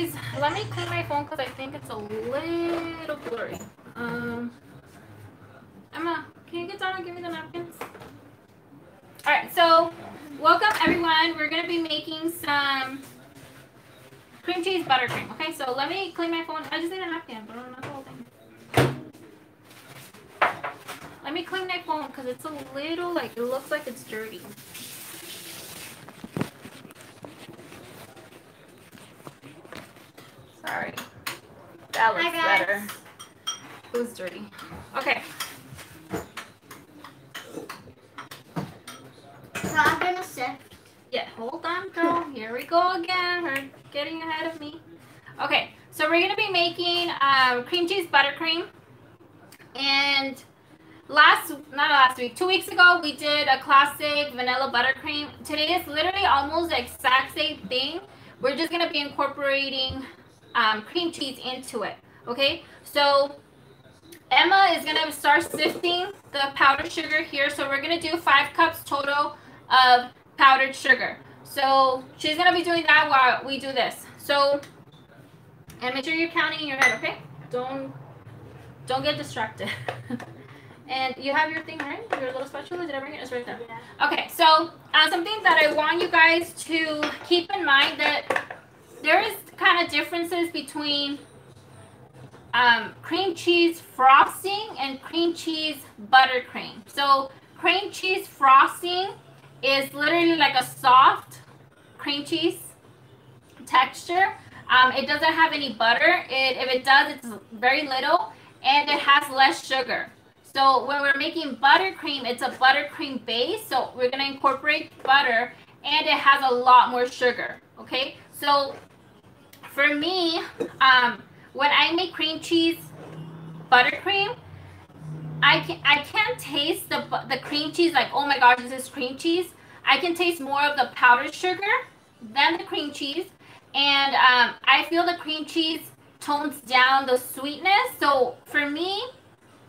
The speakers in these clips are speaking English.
guys, let me clean my phone because I think it's a little blurry. Um, Emma, can you get down and give me the napkins? All right, so welcome everyone. We're gonna be making some cream cheese buttercream. Okay, so let me clean my phone. I just need a napkin, but I'm not thing. Let me clean my phone because it's a little like it looks like it's dirty. Sorry. That looks better. It was dirty. Okay. So I'm gonna sift. Yeah, hold on, girl. Here we go again. We're getting ahead of me. Okay, so we're gonna be making um, cream cheese buttercream. And last, not last week, two weeks ago, we did a classic vanilla buttercream. Today is literally almost the exact same thing. We're just gonna be incorporating um, cream cheese into it. Okay, so Emma is gonna start sifting the powdered sugar here. So we're gonna do five cups total of powdered sugar. So she's gonna be doing that while we do this. So, and make sure you're counting in your head, okay? Don't, don't get distracted. and you have your thing, right? Your little spatula, did I bring it? It's right there. Okay, so uh, something that I want you guys to keep in mind that there is kind of differences between um, cream cheese frosting and cream cheese buttercream. So cream cheese frosting is literally like a soft cream cheese texture. Um, it doesn't have any butter. It, if it does, it's very little, and it has less sugar. So when we're making buttercream, it's a buttercream base. So we're gonna incorporate butter, and it has a lot more sugar. Okay. So for me, um, when I make cream cheese buttercream, I can I can't taste the the cream cheese like oh my gosh this is cream cheese. I can taste more of the powdered sugar than the cream cheese, and um, I feel the cream cheese tones down the sweetness. So for me,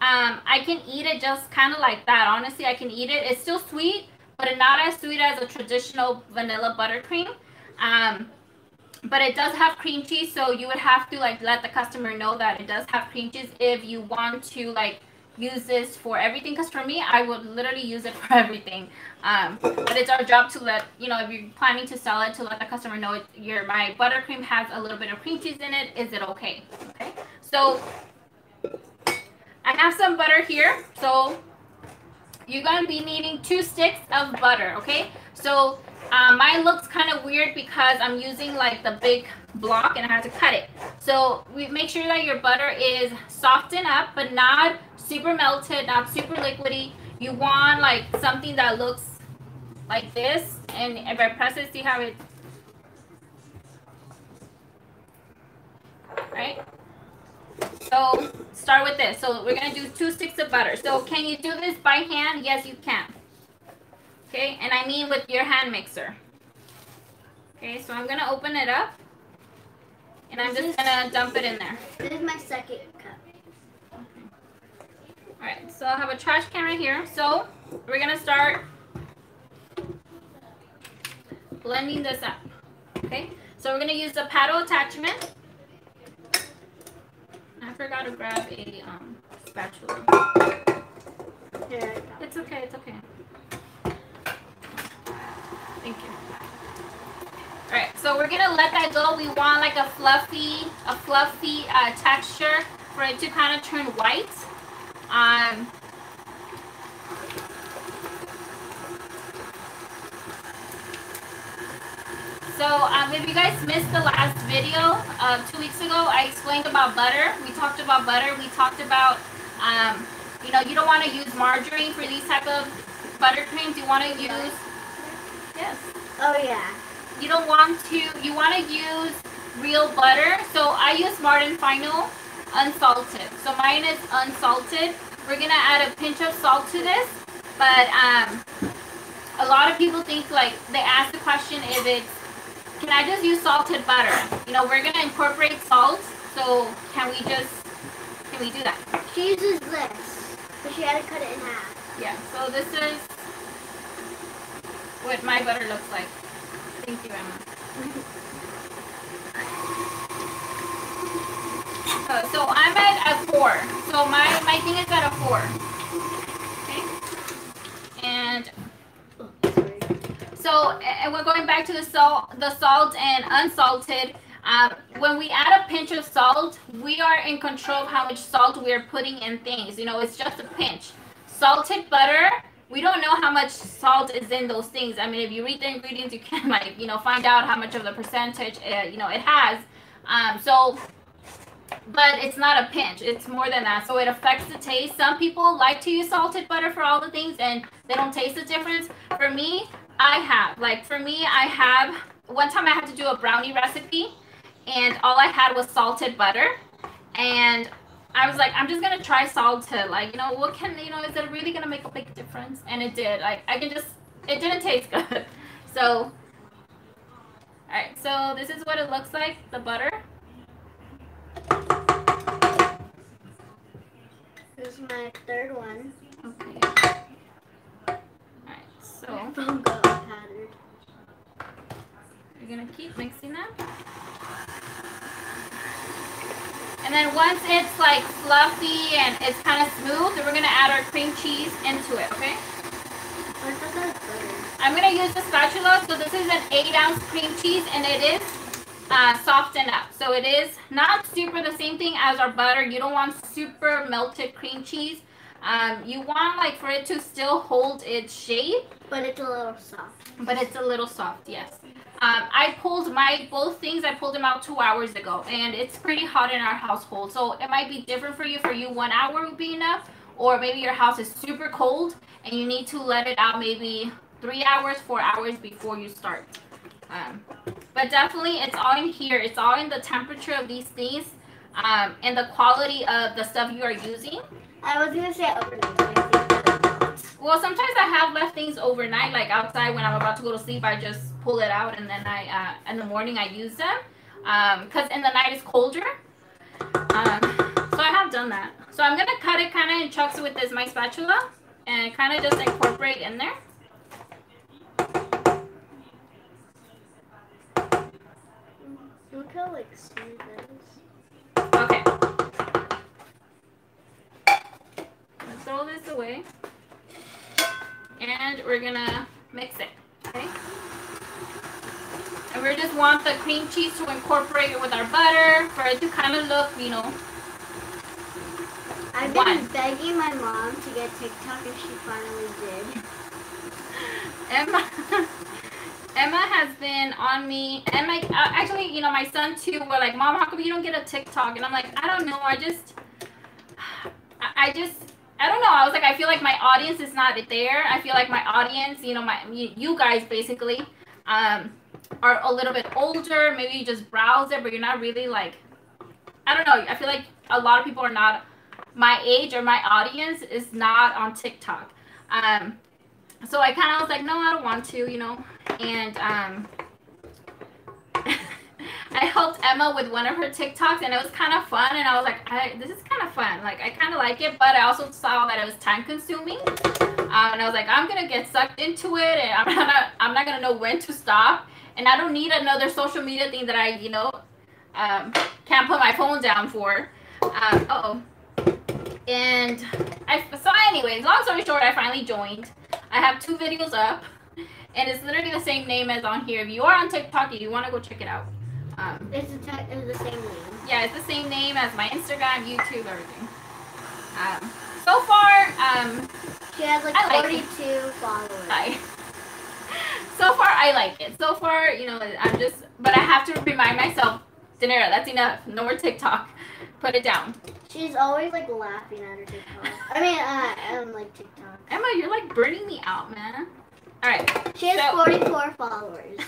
um, I can eat it just kind of like that. Honestly, I can eat it. It's still sweet, but not as sweet as a traditional vanilla buttercream. Um, but it does have cream cheese, so you would have to like let the customer know that it does have cream cheese if you want to like use this for everything. Because for me, I would literally use it for everything. Um, but it's our job to let you know if you're planning to sell it to let the customer know your my buttercream has a little bit of cream cheese in it. Is it okay? Okay. So I have some butter here. So you're gonna be needing two sticks of butter. Okay. So um, mine looks kind of weird because I'm using like the big block and I have to cut it. So we make sure that your butter is softened up, but not super melted, not super liquidy. You want like something that looks like this. And if I press it, see how it, right? So start with this. So we're gonna do two sticks of butter. So can you do this by hand? Yes, you can. Okay, and I mean with your hand mixer. Okay, so I'm gonna open it up. And I'm just gonna dump it in there. This is my second cup. Alright, so I have a trash can right here. So we're gonna start blending this up. Okay, so we're gonna use the paddle attachment. I forgot to grab a um, spatula. Here, It's okay, it's okay. Thank you. Alright, so we're gonna let that go. We want like a fluffy, a fluffy uh, texture for it to kind of turn white. Um, so um, if you guys missed the last video uh, two weeks ago, I explained about butter. We talked about butter. We talked about, um, you know, you don't want to use margarine for these type of butter buttercreams. You want to use, yes, Oh yeah. you don't want to, you want to use real butter. So I use Martin Final unsalted. So mine is unsalted. We're going to add a pinch of salt to this. But um, a lot of people think like, they ask the question if it's, can I just use salted butter? You know, we're going to incorporate salt. So can we just, can we do that? She uses this, but she had to cut it in half. Yeah, so this is what my butter looks like. Thank you, Emma. Uh, so I'm at a four. So my, my thing is at a four. Okay. And so and we're going back to the salt, the salt and unsalted. Um, when we add a pinch of salt, we are in control of how much salt we are putting in things. You know, it's just a pinch. Salted butter, we don't know how much salt is in those things. I mean, if you read the ingredients, you can like, you know, find out how much of the percentage, uh, you know, it has. Um, so, but it's not a pinch. It's more than that. So it affects the taste. Some people like to use salted butter for all the things and they don't taste the difference. For me, I have. Like for me, I have, one time I had to do a brownie recipe and all I had was salted butter. And I was like, I'm just gonna try salted. Like, you know, what can you know? Is it really gonna make a big difference? And it did. Like, I can just, it didn't taste good. So, all right. So this is what it looks like. The butter. This is my third one. Okay. All right. So Phone got powdered. you're gonna keep mixing that. And then once it's like fluffy and it's kind of smooth, then we're gonna add our cream cheese into it, okay? I thought that was butter. I'm gonna use the spatula. So this is an eight ounce cream cheese and it is uh, softened up. So it is not super the same thing as our butter. You don't want super melted cream cheese. Um, you want like for it to still hold its shape, But it's a little soft. but it's a little soft, yes. Um, I pulled my both things. I pulled them out two hours ago, and it's pretty hot in our household. So it might be different for you. For you, one hour would be enough, or maybe your house is super cold and you need to let it out maybe three hours, four hours before you start. Um, but definitely, it's all in here. It's all in the temperature of these things um, and the quality of the stuff you are using. I was gonna say overnight, Well, sometimes I have left things overnight, like outside when I'm about to go to sleep. I just pull it out and then I, uh, in the morning, I use them. Um, cause in the night it's colder. Um, so I have done that. So I'm gonna cut it kind of in chunks with this my spatula and kind of just incorporate in there. look how like smooth it is. Okay. Let's throw this away. And we're gonna mix it. Okay. And we just want the cream cheese to incorporate it with our butter for it to kind of look, you know. I've been One. begging my mom to get TikTok and she finally did. Emma Emma has been on me and my uh, actually, you know, my son too were like, "Mom, how come you don't get a TikTok?" And I'm like, "I don't know. I just I, I just I don't know. I was like, I feel like my audience is not there. I feel like my audience, you know, my you, guys basically, um, are a little bit older. Maybe you just browse it, but you're not really like, I don't know. I feel like a lot of people are not my age or my audience is not on TikTok. Um, so I kind of was like, no, I don't want to, you know, and um. I helped Emma with one of her TikToks and it was kind of fun and I was like, I, this is kind of fun. Like I kind of like it, but I also saw that it was time consuming. Um, and I was like, I'm gonna get sucked into it and I'm not, I'm not gonna know when to stop. And I don't need another social media thing that I, you know, um, can't put my phone down for. Oh. And I, so anyways, long story short, I finally joined. I have two videos up and it's literally the same name as on here. If you are on TikTok, you want to go check it out. Um, It's it's the same name. yeah, it's the same name as my Instagram, YouTube, everything. Um, so far, um, She has like I like 42 followers. I, so far I like it. So far, you know, I'm just, but I have to remind myself, Danira, that's enough. No more TikTok. Put it down. She's always like laughing at her TikTok. I mean, uh, um, like TikTok. Emma, you're like burning me out, man. All right. She has So- 44 followers.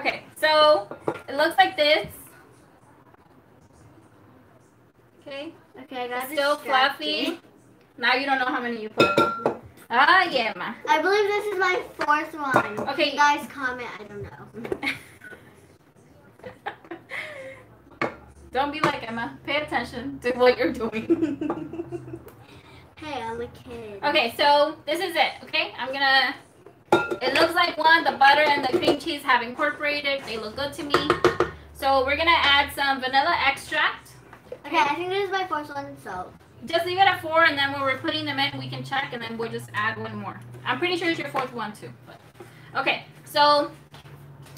Okay, so it looks like this. Okay. Okay, I got It's still fluffy. Now you don't know how many you put. Ah, yeah, ma. I believe this is my fourth one. Okay. You guys comment. I don't know. Don't be like Emma. Pay attention to what you're doing. Hey, I'm a kid. okay, so this is it. Okay, I'm gonna. It looks like one. The butter and the cream cheese have incorporated. They look good to me. So we're gonna add some vanilla extract. Okay, I think this is my first one, so. Just leave it at four, and then when we're putting them in, we can check, and then we'll just add one more. I'm pretty sure it's your fourth one too. But. Okay, so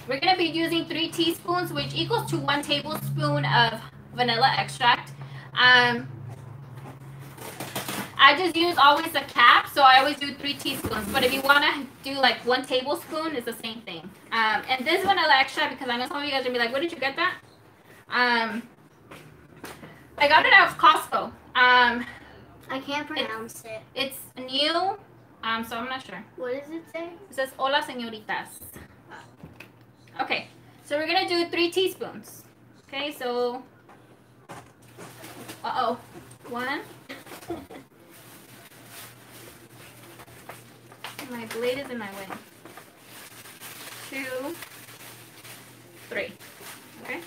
we're gonna be using three teaspoons, which equals to one tablespoon of vanilla extract. Um, I just use always a cap, so I always do three teaspoons. But if you want to do like one tablespoon, it's the same thing. Um, and this vanilla extract, because I know some of you guys are gonna be like, where did you get that? Um, I got it out of Costco. Um, I can't pronounce it. it's new, um, so I'm not sure. What does it say? It says hola señoritas. Okay, so we're gonna do three teaspoons. Okay, so uh oh, one. My blade is in my way. Two, three. Okay.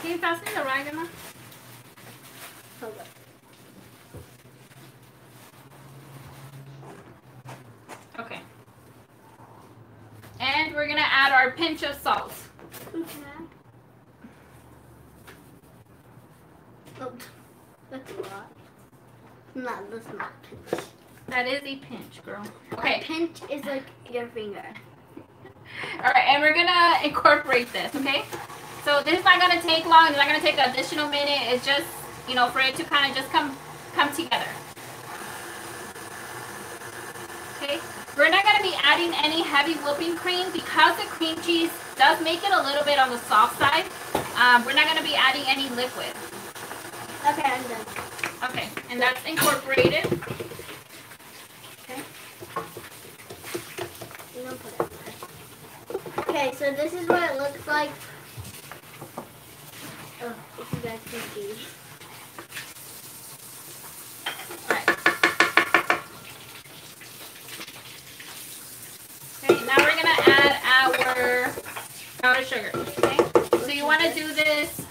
Can you pass me the rag, Emma? Hold up. Okay. And we're gonna add our pinch of salt. Okay. Oh, that's a lot. Not this pinch. That is a pinch, girl. Okay. Okay. pinch is like your finger. All right, and we're gonna incorporate this, okay? So this is not gonna take long. It's not gonna take an additional minute. It's just, you know, for it to kind of just come come together. Okay. We're not gonna be adding any heavy whipping cream because the cream cheese does make it a little bit on the soft side. Um, we're not gonna be adding any liquid. Okay, I'm done. Okay, and that's incorporated. You don't put it there. Okay, so this is what it looks like. Oh, if you guys can see. Okay, now we're gonna add our powdered sugar. Okay? So you wanna do this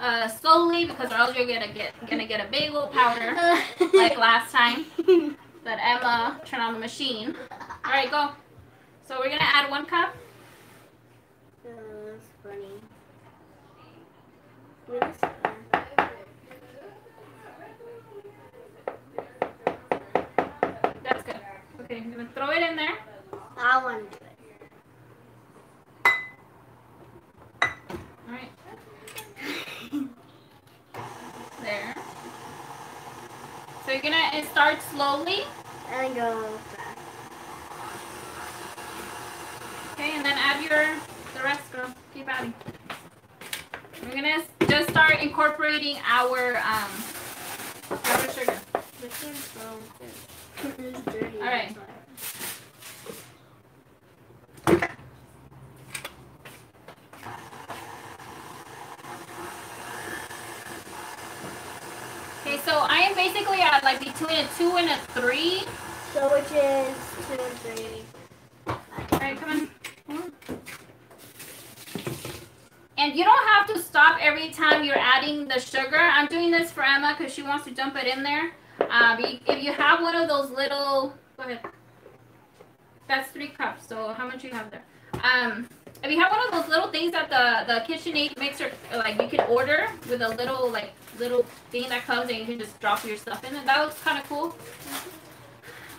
uh, slowly because or else you're gonna get gonna get a big old powder like last time that Emma turned on the machine. Alright, go. So we're gonna add one cup. Oh, that's funny. That's good. Okay, I'm gonna throw it in there. I want to do it. Alright. There. So you're gonna start slowly. And go fast. Okay, and then add your the rest, girl. Keep adding. We're gonna just start incorporating our um powdered sugar. This one's so good. All right. Okay, so I am basically at like between a two and a three. So which is two and three. Alright, come on. And you don't have to stop every time you're adding the sugar. I'm doing this for Emma because she wants to dump it in there. Um, if you have one of those little, go ahead. That's three cups. So how much you have there? Um, if you have one of those little things that the the KitchenAid mixer, like you can order with a little like little thing that comes and you can just drop your stuff in it. That looks kind of cool.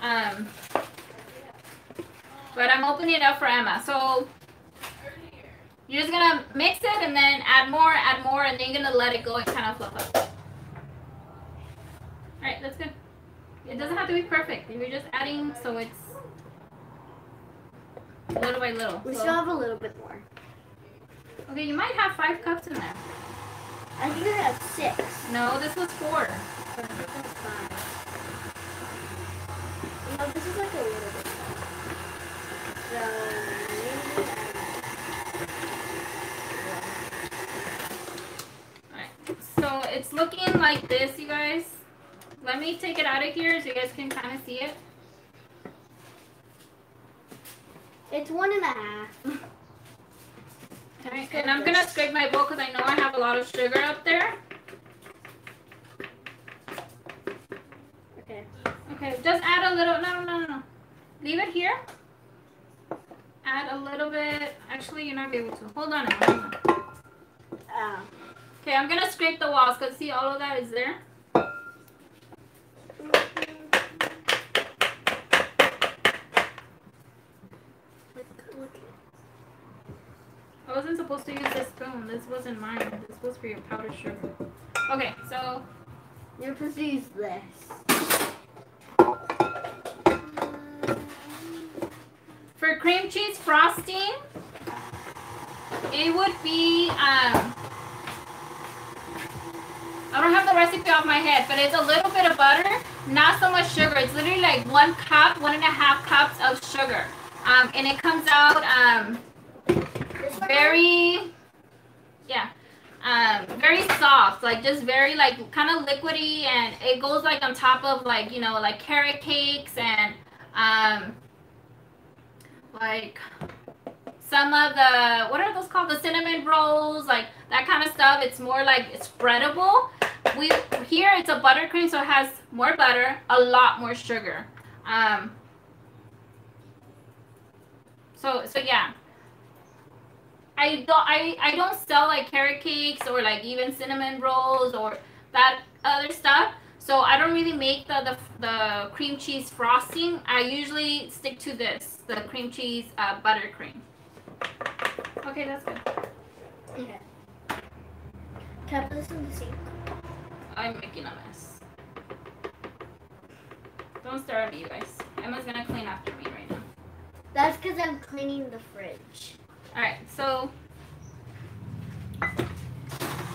Um, but I'm opening it up for Emma. So you're just gonna mix it and then add more, add more, and then you're gonna let it go and kind of fluff up. Alright, that's good. It doesn't have to be perfect. You're just adding so it's little by little. We So- still have a little bit more. okay, you might have five cups in there. I think I have six. No, this was four. But I think that's five. No, this is like a little bit more. So maybe Alright, so it's looking like this, you guys. Let me take it out of here so you guys can kind of see it. it's one and a half. Okay, and I'm gonna scrape my bowl because I know I have a lot of sugar up there. Okay. Okay, just add a little. No, no, no, no. Leave it here. add a little bit. Actually, you're not able to. Hold on. Hold on. Uh, Okay, I'm gonna scrape the walls because see all of that is there. I wasn't supposed to use this spoon. This wasn't mine. This was for your powdered sugar. Okay, so you're supposed to use this. for cream cheese frosting, it would be um. I don't have the recipe off my head, but it's a little bit of butter, not so much sugar. It's literally like one cup, one and a half cups of sugar, um, and it comes out um, very, yeah, um, very soft, like just very like kind of liquidy, and it goes like on top of like you know like carrot cakes and um, like some of the what are those called the cinnamon rolls like that kind of stuff. It's more like it's spreadable. We here it's a buttercream so it has more butter a lot more sugar. Um so so yeah. I don't i i don't sell like carrot cakes or like even cinnamon rolls or that other stuff. So i don't really make the the, the cream cheese frosting. I usually stick to this the cream cheese uh, buttercream. Okay, that's good. Okay. Put this in the sink? I'm making a mess. Don't stare at me, you guys. Emma's gonna clean after me right now. That's because I'm cleaning the fridge. Alright, so.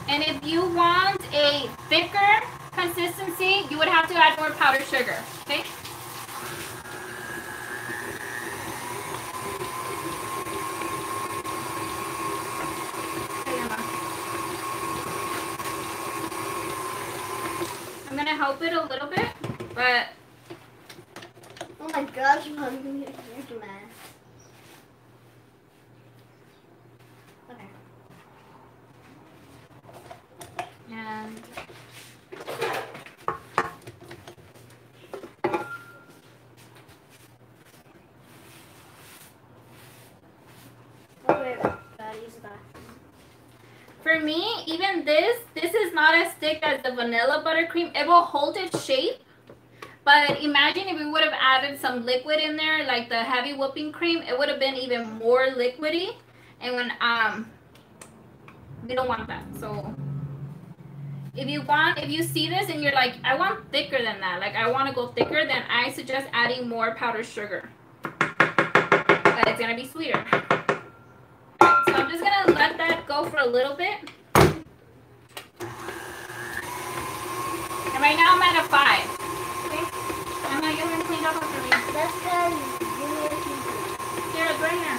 And if you want a thicker consistency, you would have to add more powdered sugar, okay? Okay, Emma. I'm gonna help it a little bit, but Oh my gosh, Mom, you made a mess. Okay. and Oh, wait, gotta use the bathroom. For me, even this, this is not as thick as the vanilla buttercream. It will hold its shape. But imagine if we would have added some liquid in there, like the heavy whipping cream, it would have been even more liquidy. And when, um, we don't want that. So if you want, if you see this and you're like, I want thicker than that, like I want to go thicker, then I suggest adding more powdered sugar. But it's going to be sweeter. So I'm just gonna let that go for a little bit. Right now I'm at a five. Okay? I'm gonna get it cleaned up after me. That's because you made a huge mess. Here, it's right here.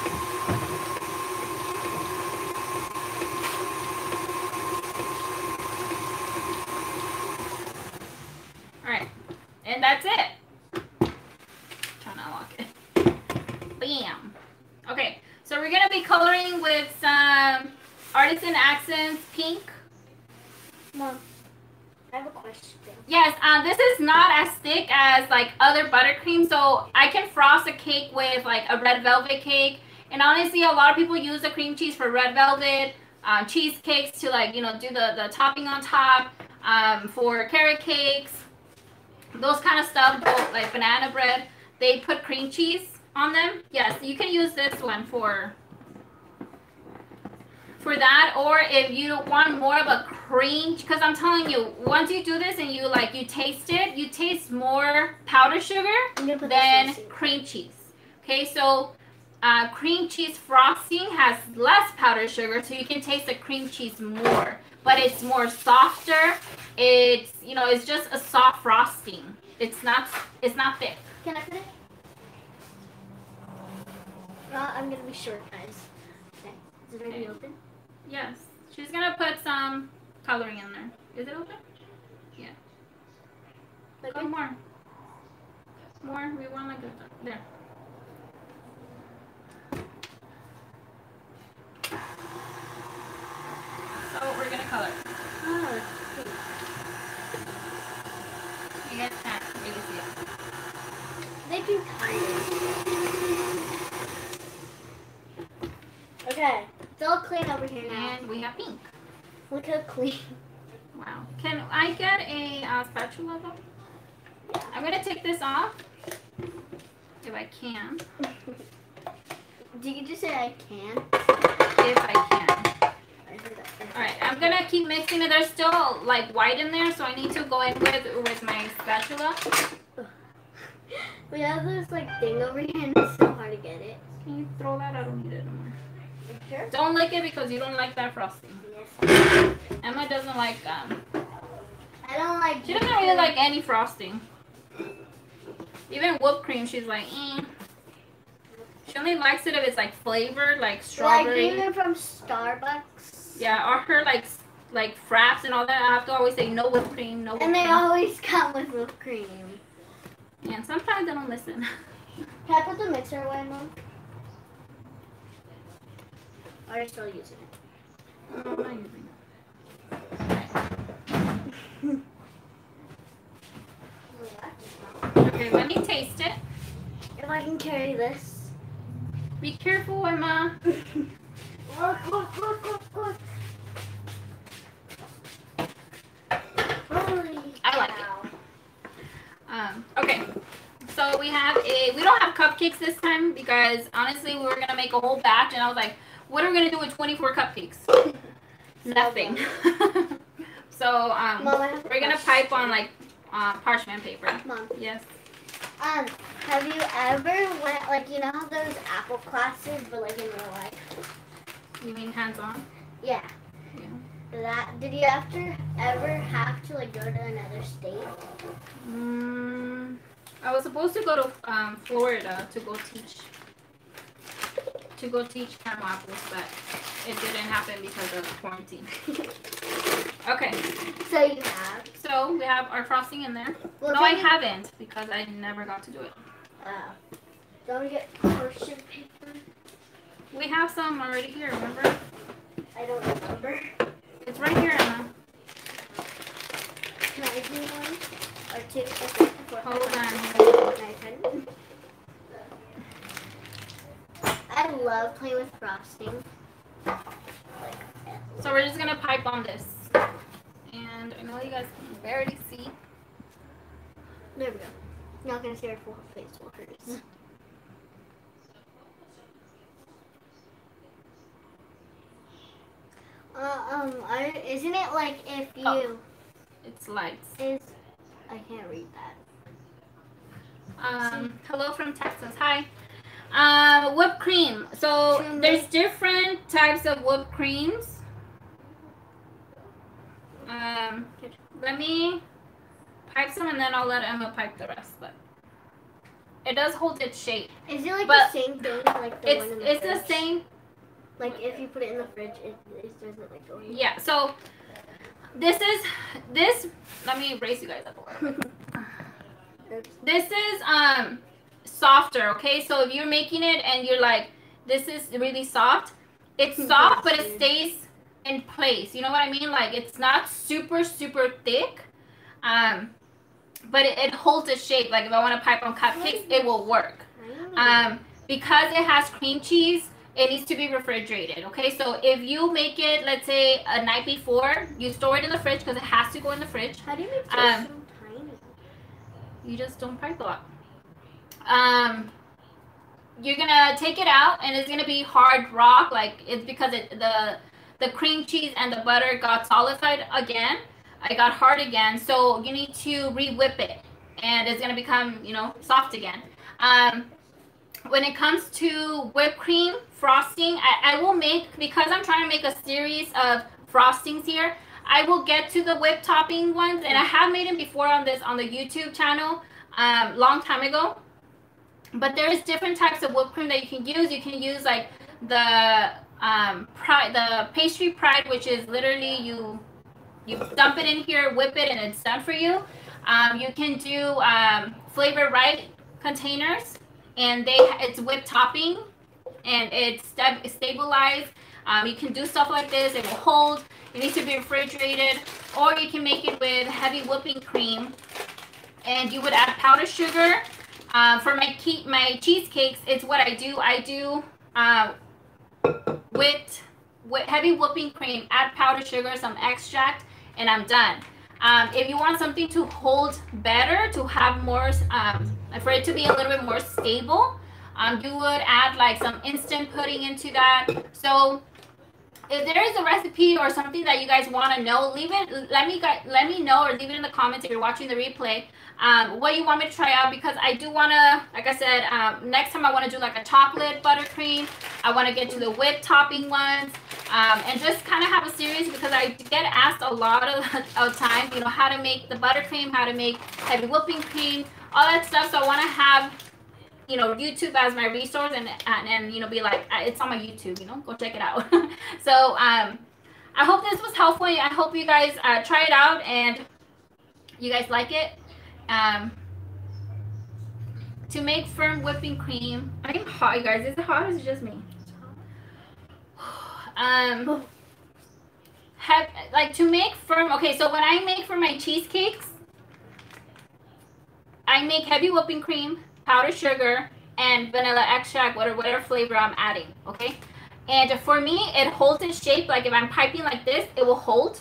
Alright. And that's it. Trying to unlock it. Bam. Okay, so we're gonna be coloring with some Artisan Accents pink. Mom, Have a question. Yes, uh, this is not as thick as like other buttercream, so I can frost a cake with like a red velvet cake. And honestly, a lot of people use the cream cheese for red velvet uh, cheesecakes to like you know do the the topping on top um, for carrot cakes, those kind of stuff. both, Like banana bread, they put cream cheese on them. Yes, you can use this one for for that or if you don't want more of a cream because i'm telling you once you do this and you like you taste it you taste more powdered sugar I'm gonna put than this in the sink. cream cheese okay so uh, cream cheese frosting has less powdered sugar so you can taste the cream cheese more but it's more softer it's you know it's just a soft frosting it's not it's not thick Can I put it? No, I'm gonna be short, guys. Okay. Is it already Okay. open? Yes she's gonna put some coloring in there is it open Like, Go more. More. We want like a there. So we're gonna color. oh, You guys can't really see it. they do kind of. Okay, it's all clean over here now. And we have pink. Look how clean. Wow. Can I get a uh, spatula though? I'm gonna take this off. If I can. Did you just say I can? If I can. I heard that. Alright, I'm gonna keep mixing it. There's still like white in there, so I need to go in with with my spatula. We have this like thing over here and it's so hard to get it. Can you throw that? I don't need it anymore. Sure. Don't lick it because you don't like that frosting. Yes. Emma doesn't like um I don't like. she doesn't really like any frosting. Even whipped cream, she's like, eh. She only likes it if it's like flavored, like strawberry. Like even from Starbucks. Yeah, or her like like fraps and all that. I have to always say no whipped cream, no whipped And they cream. always come with whipped cream. and sometimes they don't listen. Can I put the mixer away, Mom? Are you still using it? Oh, I'm using it. Okay, let me taste it. If I can carry this. Be careful, Emma. Look, look, look, look, look. Holy I like it. Um, okay, so we have a. We don't have cupcakes this time because honestly, we were gonna make a whole batch, and I was like, "What are we gonna do with 24 cupcakes? Nothing." so um, Mom, I have a we're gonna pipe on like uh, parchment paper. Mom, Yes. um, have you ever went like you know how those Apple classes, but like in real life? You mean hands-on? Yeah. Yeah. That did you after ever have to like go to another state? Mm, I was supposed to go to um, Florida to go teach to go teach caramel apples, but it didn't happen because of quarantine. Okay, So you have. so we have our frosting in there. Well, no, I you- haven't because I never got to do it. Oh. Don't we get portion paper? We have some already here. Remember? I don't remember. It's right here, Emma. Can I do one or two? Okay. Hold on. I love playing with frosting. So we're just gonna pipe on this, and I know you guys can barely see. there we go. Not gonna see our full face while hers. Uh, um, I, isn't it like if you Oh. It's lights. is I can't read that. Um, hello from Texas. Hi. Um, whipped cream. So there's different types of whipped creams. Um, let me pipe some and then I'll let Emma pipe the rest. But it does hold its shape. Is it like But the same thing like the It's one in the it's the same. Like if you put it in the fridge, it, it doesn't like go in. Yeah. So this is this. Let me raise you guys up. a Oops. This is um softer, okay? So if you're making it and you're like, this is really soft, it's soft, but it stays in place. You know what I mean? Like it's not super, super thick. Um, but it, it holds its shape. Like if I want to pipe on cupcakes, it will work. Um, because it has cream cheese, it needs to be refrigerated. Okay, so if you make it, let's say a night before, you store it in the fridge because it has to go in the fridge. How do you make it um, so tiny? You just don't pipe a lot. Um, you're gonna take it out, and it's gonna be hard rock. Like it's because it the the cream cheese and the butter got solidified again. I got hard again, so you need to re-whip it, and it's gonna become you know soft again. Um, when it comes to whipped cream frosting, I, I will make because I'm trying to make a series of frostings here. I will get to the whipped topping ones, and I have made them before on this on the YouTube channel, um, long time ago. But there's different types of whipped cream that you can use. You can use like the um, pride, the pastry pride, which is literally you you dump it in here, whip it, and it's done for you. Um, you can do um, flavor right containers, and they it's whipped topping, and it's sta- stabilized. Um, you can do stuff like this; it will hold. It needs to be refrigerated, or you can make it with heavy whipping cream, and you would add powdered sugar. Um, for my ke- my cheesecakes, it's what I do. I do uh, with, with heavy whipping cream, add powdered sugar, some extract, and I'm done. Um, if you want something to hold better, to have more, um, for it to be a little bit more stable, um, you would add like some instant pudding into that. So if there is a recipe or something that you guys want to know, leave it. Let me let me know or leave it in the comments if you're watching the replay. Um, what you want me to try out because I do want to, like I said, um, next time I want to do like a chocolate buttercream. I want to get to the whipped topping ones um, and just kind of have a series because I get asked a lot of, of times, you know, how to make the buttercream, how to make heavy whipping cream, all that stuff. So I want to have you know YouTube as my resource and, and and you know be like it's on my YouTube. You know, go check it out. so um, I hope this was helpful. I hope you guys uh, try it out and you guys like it. Um, to make firm whipping cream, I'm hot, you guys. Is it hot or is it just me? Um, have like to make firm. Okay, so when I make for my cheesecakes, I make heavy whipping cream powdered sugar, and vanilla extract, whatever, whatever flavor I'm adding, okay? And for me, it holds its shape. Like if I'm piping like this, it will hold.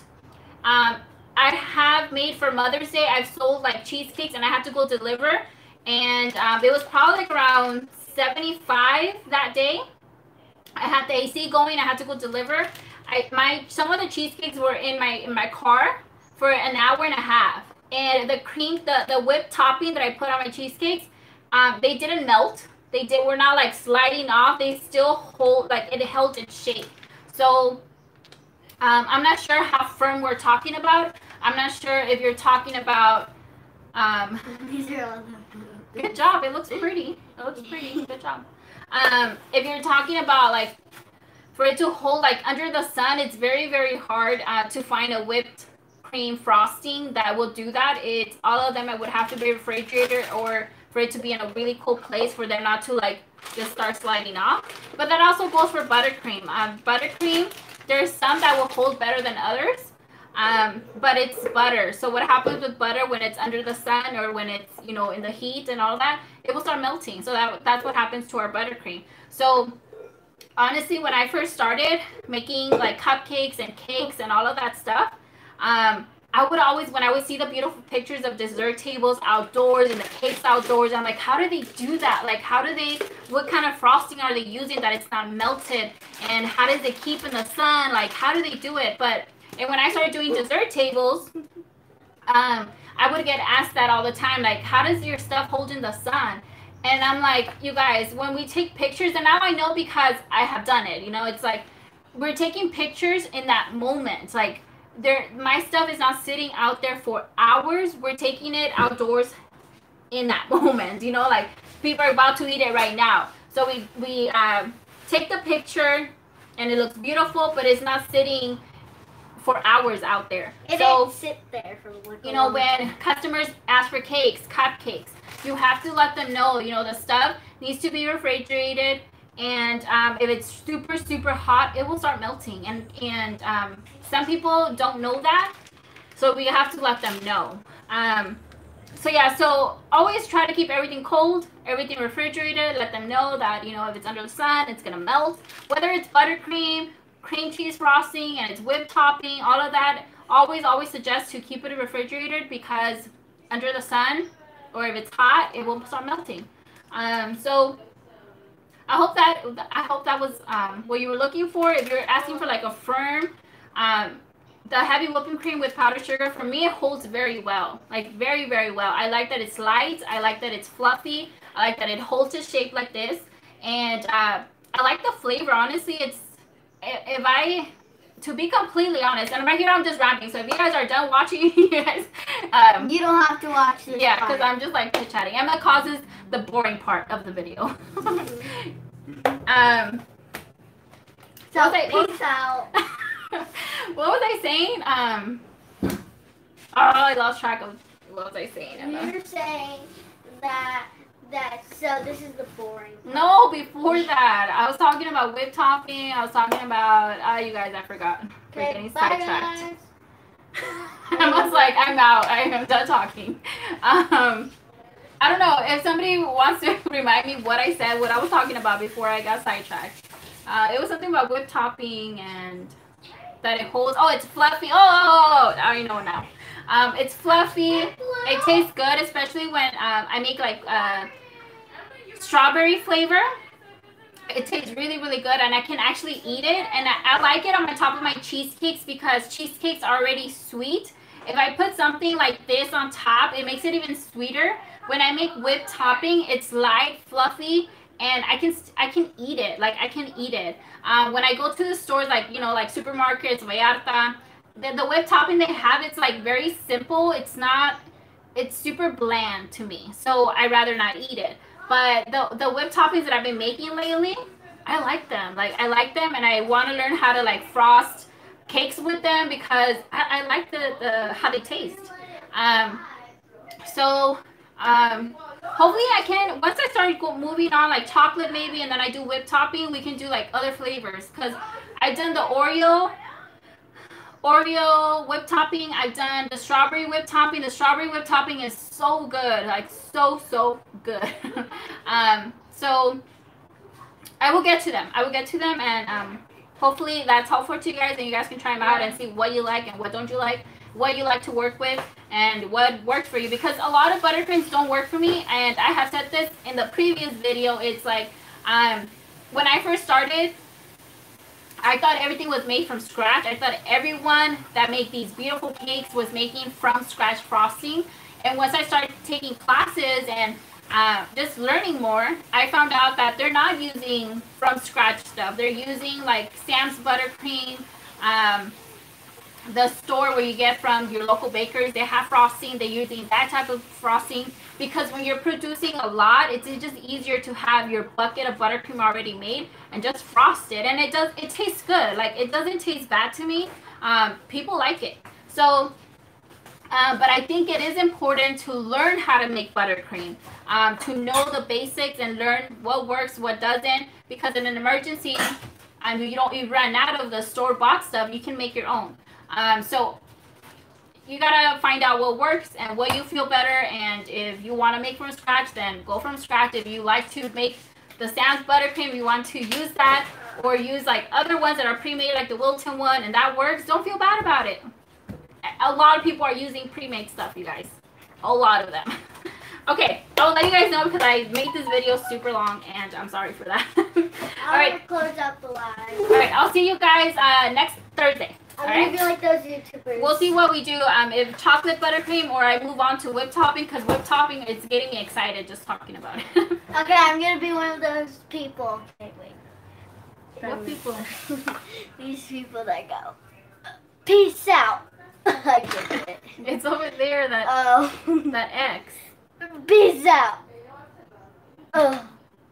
Um, I have made for Mother's Day, I've sold like cheesecakes and I had to go deliver. And um, it was probably like around 75 that day. I had the AC going, I had to go deliver. I my some of the cheesecakes were in my in my car for an hour and a half. And the cream, the, the whipped topping that I put on my cheesecakes, um, they didn't melt. They did were not like sliding off. They still hold like it held its shape. So um, I'm not sure how firm we're talking about. I'm not sure if you're talking about. Um, These are all good job. It looks pretty. It looks pretty. Good job. Um, if you're talking about like for it to hold like under the sun, it's very very hard uh, to find a whipped cream frosting that will do that. It's all of them. It would have to be refrigerated or for it to be in a really cool place for them not to like just start sliding off. But that also goes for buttercream. Um, buttercream, there's some that will hold better than others. Um, but it's butter. So what happens with butter when it's under the sun or when it's, you know, in the heat and all that, it will start melting. So that, that's what happens to our buttercream. So honestly, when I first started making like cupcakes and cakes and all of that stuff, um, I would always, when I would see the beautiful pictures of dessert tables outdoors and the cakes outdoors, I'm like, how do they do that? Like, how do they, what kind of frosting are they using that it's not melted? And how does it keep in the sun? Like, how do they do it? But, and when I started doing dessert tables, um, I would get asked that all the time, like, how does your stuff hold in the sun? And I'm like, you guys, when we take pictures, and now I know because I have done it, you know, it's like, we're taking pictures in that moment. Like, there my stuff is not sitting out there for hours. We're taking it outdoors in that moment. You know, like people are about to eat it right now. So we we um, take the picture and it looks beautiful, but it's not sitting for hours out there. It so, sit there for like You know, when customers ask for cakes, cupcakes, you have to let them know, you know, the stuff needs to be refrigerated and um, if it's super super hot it will start melting and and um, some people don't know that, so we have to let them know. Um, so yeah, so always try to keep everything cold, everything refrigerated. Let them know that you know if it's under the sun, it's gonna melt. Whether it's buttercream, cream cheese frosting, and it's whipped topping, all of that. Always, always suggest to keep it refrigerated because under the sun, or if it's hot, it will start melting. Um, so I hope that I hope that was um, what you were looking for. If you're asking for like a firm um, the heavy whipping cream with powdered sugar, for me, it holds very well. Like, very, very well. I like that it's light. I like that it's fluffy. I like that it holds its shape like this. And uh, I like the flavor. Honestly, it's... If I... To be completely honest, and right here I'm just rapping, so if you guys are done watching, you guys... Um, you don't have to watch this Yeah, because I'm just, like, chit-chatting. Emma causes the boring part of the video. um... So, peace out. what was I saying? Um. Oh, I lost track of what was I saying. Emma? You're saying that that so this is the boring. Part. No, before that, I was talking about whip topping. I was talking about ah, uh, you guys, I forgot. We're getting sidetracked. I was like, I'm out. I am done talking. Um, I don't know if somebody wants to remind me what I said, what I was talking about before I got sidetracked. Uh, it was something about whipped topping and that it holds. Oh, it's fluffy. Oh, I already know now. Um, it's fluffy. It tastes good, especially when um, I make like uh, strawberry flavor. It tastes really, really good, and I can actually eat it. And I, I like it on the top of my cheesecakes because cheesecakes are already sweet. If I put something like this on top, it makes it even sweeter. When I make whipped topping, it's light, fluffy, and I can I can eat it. Like I can eat it. Um, when I go to the stores, like you know, like supermarkets, Vallarta, the, the whipped topping they have, it's like very simple. It's not. It's super bland to me, so I rather not eat it. But the the whipped toppings that I've been making lately, I like them. Like I like them, and I want to learn how to like frost cakes with them because I, I like the, the how they taste. Um, so um, hopefully I can once I start moving on like chocolate maybe, and then I do whipped topping. We can do like other flavors because I've done the Oreo. Oreo whipped topping. I've done the strawberry whipped topping. The strawberry whipped topping is so good, like so so good. um, so I will get to them. I will get to them, and um, hopefully that's helpful to you guys, and you guys can try them out and see what you like and what don't you like, what you like to work with, and what works for you. Because a lot of buttercreams don't work for me, and I have said this in the previous video. It's like um, when I first started, I thought everything was made from scratch. I thought everyone that made these beautiful cakes was making from scratch frosting. And once I started taking classes and uh, just learning more, I found out that they're not using from scratch stuff. They're using like Sam's buttercream, um, the store where you get from your local bakers. They have frosting. They're using that type of frosting because when you're producing a lot, it's just easier to have your bucket of buttercream already made and just frost it. And it does, it tastes good. Like it doesn't taste bad to me. Um, people like it. So um, but I think it is important to learn how to make buttercream, um, to know the basics and learn what works, what doesn't. Because in an emergency, and you don't you run out of the store bought stuff, you can make your own. Um, so you gotta find out what works and what you feel better. And if you want to make from scratch, then go from scratch. If you like to make the Sam's buttercream, you want to use that, or use like other ones that are pre-made, like the Wilton one, and that works. Don't feel bad about it a lot of people are using pre-made stuff, you guys. A lot of them. okay, I'll let you guys know because I made this video super long and I'm sorry for that. All right. close up the live. All right, I'll see you guys uh, next Thursday. I'm gonna be like those YouTubers. We'll see what we do. Um, if chocolate buttercream or I move on to whipped topping because whipped topping is getting me excited just talking about it. okay, I'm gonna be one of those people. Okay, wait. What people? These people that go. Peace out. I get it. It's over there, that, oh. that X. Peace out. Oh.